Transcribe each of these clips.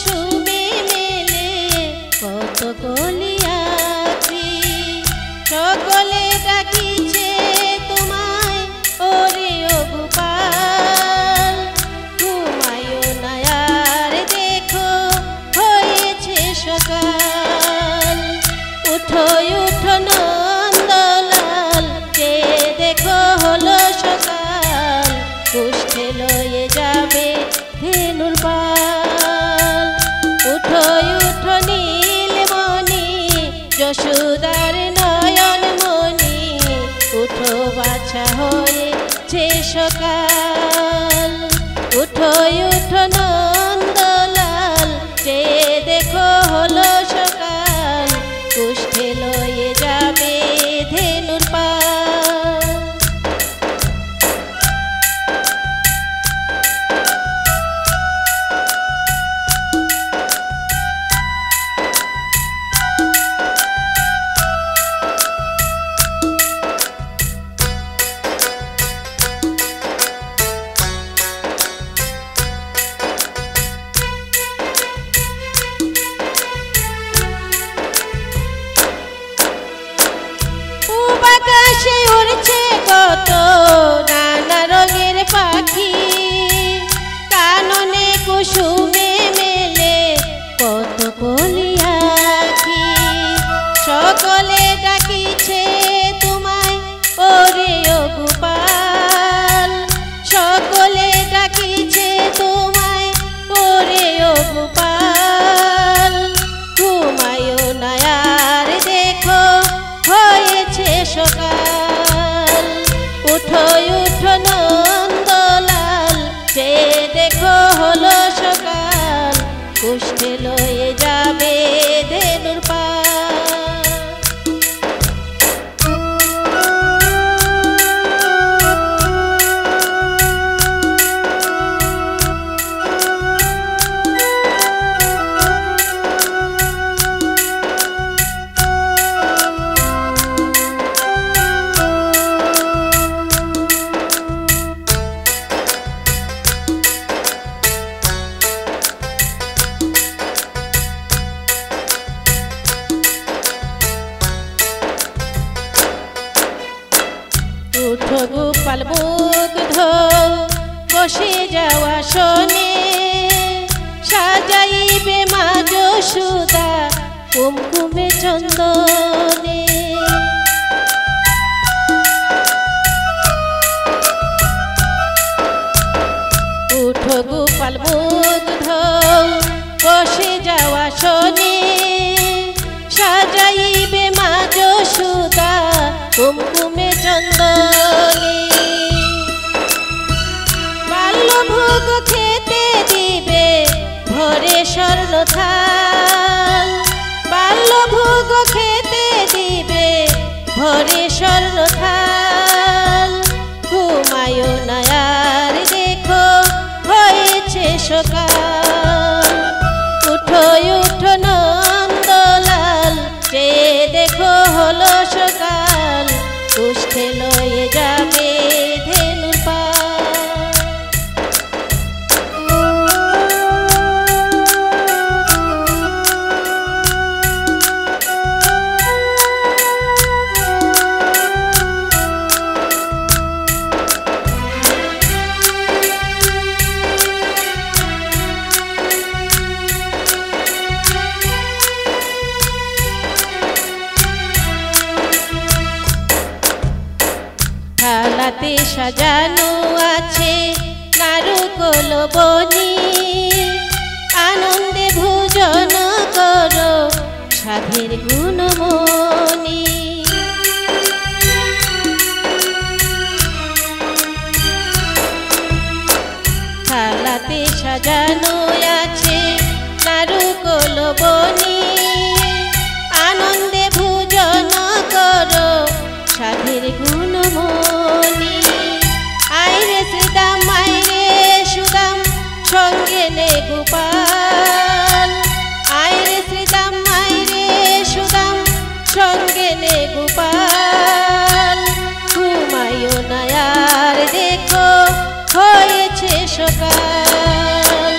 শুবে মেলে কত কলি আছি সকলে ডাকিছে তোমায়, ওরে ও গোপাল। ঘুমায়ো নায়ার দেখো, হয়েছে সকাল। উঠো উঠো নন্দলাল যে দেখো হলো সকাল। কুষ্ঠে লয়ে যাবে ধেনুর পা যশোদার নয়ন মনি উঠো বাছা হয়েছে সকাল। উঠো উঠো কত কুষ্ঠে লয়ে গোপাল মুগ্ধ বসে যাওয়া শোনে, সাজাইবে মা যশোদা কুমকুমে চন্দনে। উঠো গোপাল মুগ্ধ বসে যাওয়া শোনে, সাজাইবে মা যশোদা কুমকুমে চন্দনে। বাল্যভোগ খেতে দিবে ভরে স্বর্ণ থাল বাল্যভোগ খেতে দিবে ভরে স্বর্ণ থাল ঘুমায় নায়ার দেখো, হয়েছে সকাল। থালাতে সাজানো আছে নারকল বনি। আনন্দে ভোজন করো সাধের গুণমণি সঙ্গে নে গোপাল। আইরে শ্রীদাম আইরে সুদাম, সঙ্গে নে গোপাল। ঘুমায়ো নায়ার দেখো, হয়েছে সকাল।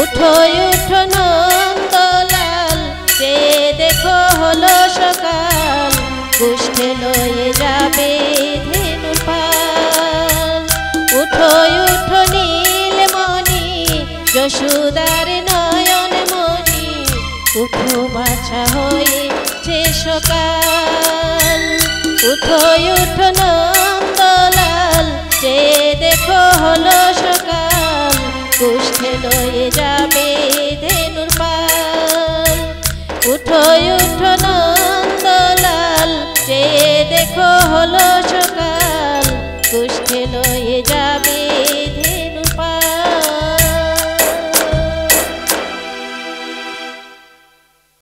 উঠো উঠো নন্দলাল, যে দেখো হলো সকাল। কুষ্ঠে লয়ে যাবে যশোদার নয়ন মনি, উঠো মাছা হয়েছে সকাল। উঠো উঠো নন্দলাল, যে দেখো হলো সকাল। কুষ্ঠে লয়ে যাবে ধেনুর পাল। উঠো উঠো নন্দলাল, যে দেখো হলো সকাল।